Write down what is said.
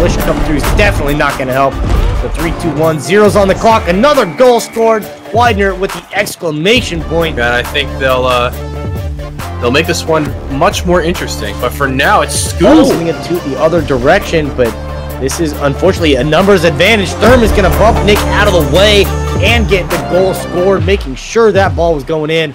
Militia coming through is definitely not going to help. The 3-2-1, zeros on the clock. Another goal scored. Widener with the exclamation point. And I think they'll uh, they'll make this one much more interesting. But for now, it's Scoot. Swing it to the other direction, but this is unfortunately a numbers advantage. Thurm is going to bump Nick out of the way and get the goal scored, making sure that ball was going in.